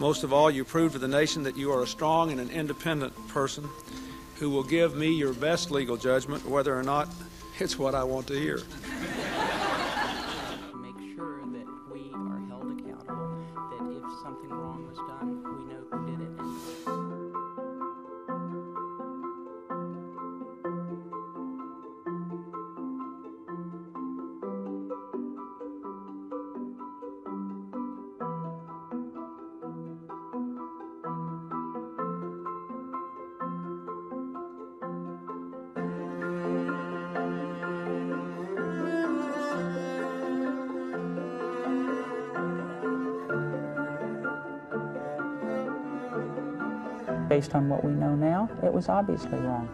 Most of all, you prove to the nation that you are a strong and an independent person who will give me your best legal judgment, whether or not it's what I want to hear. Make sure that we are held accountable, that if something wrong was done, we know Based on what we know now, it was obviously wrong.